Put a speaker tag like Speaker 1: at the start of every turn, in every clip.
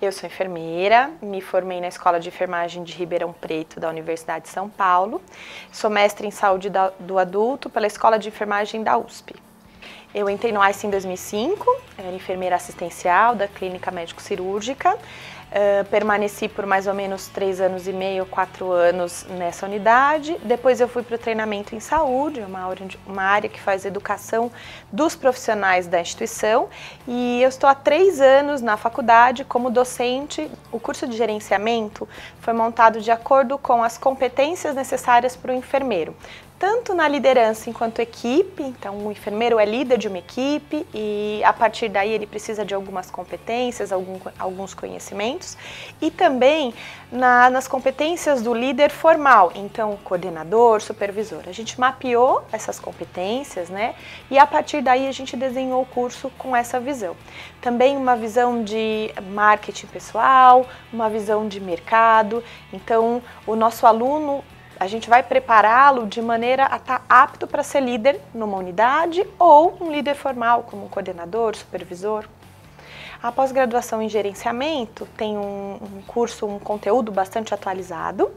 Speaker 1: Eu sou enfermeira, me formei na Escola de Enfermagem de Ribeirão Preto da Universidade de São Paulo. Sou mestre em saúde do adulto pela Escola de Enfermagem da USP. Eu entrei no ICE em 2005, era enfermeira assistencial da Clínica Médico Cirúrgica. Uh, permaneci por mais ou menos três anos e meio, quatro anos nessa unidade. Depois eu fui para o treinamento em saúde, uma área, uma área que faz educação dos profissionais da instituição. E eu estou há três anos na faculdade como docente. O curso de gerenciamento foi montado de acordo com as competências necessárias para o enfermeiro tanto na liderança enquanto equipe, então o enfermeiro é líder de uma equipe e a partir daí ele precisa de algumas competências, algum, alguns conhecimentos, e também na, nas competências do líder formal, então coordenador, supervisor. A gente mapeou essas competências, né? E a partir daí a gente desenhou o curso com essa visão. Também uma visão de marketing pessoal, uma visão de mercado. Então, o nosso aluno a gente vai prepará-lo de maneira a estar tá apto para ser líder numa unidade ou um líder formal, como coordenador, supervisor. A pós-graduação em gerenciamento tem um, um, curso, um conteúdo bastante atualizado.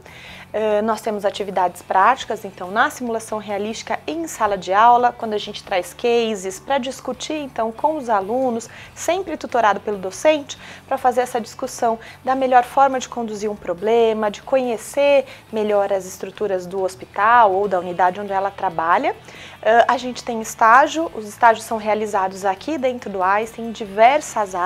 Speaker 1: Uh, nós temos atividades práticas, então na simulação realística em sala de aula, quando a gente traz cases para discutir então com os alunos, sempre tutorado pelo docente, para fazer essa discussão da melhor forma de conduzir um problema, de conhecer melhor as estruturas do hospital ou da unidade onde ela trabalha. Uh, a gente tem estágio, os estágios são realizados aqui dentro do Einstein, em diversas áreas,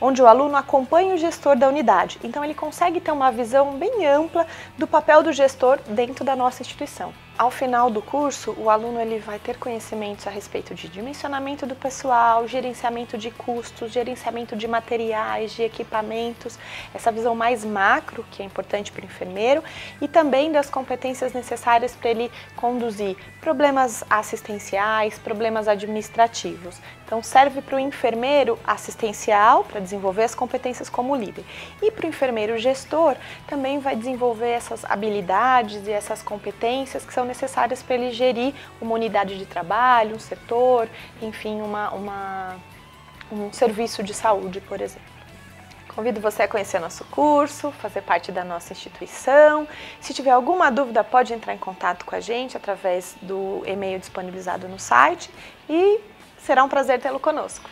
Speaker 1: onde o aluno acompanha o gestor da unidade. Então ele consegue ter uma visão bem ampla do papel do gestor dentro da nossa instituição. Ao final do curso, o aluno ele vai ter conhecimentos a respeito de dimensionamento do pessoal, gerenciamento de custos, gerenciamento de materiais, de equipamentos, essa visão mais macro, que é importante para o enfermeiro, e também das competências necessárias para ele conduzir problemas assistenciais, problemas administrativos. Então, serve para o enfermeiro assistencial, para desenvolver as competências como líder. E para o enfermeiro gestor, também vai desenvolver essas habilidades e essas competências que são necessárias para ele gerir uma unidade de trabalho, um setor, enfim, uma, uma, um serviço de saúde, por exemplo. Convido você a conhecer nosso curso, fazer parte da nossa instituição. Se tiver alguma dúvida, pode entrar em contato com a gente através do e-mail disponibilizado no site e será um prazer tê-lo conosco.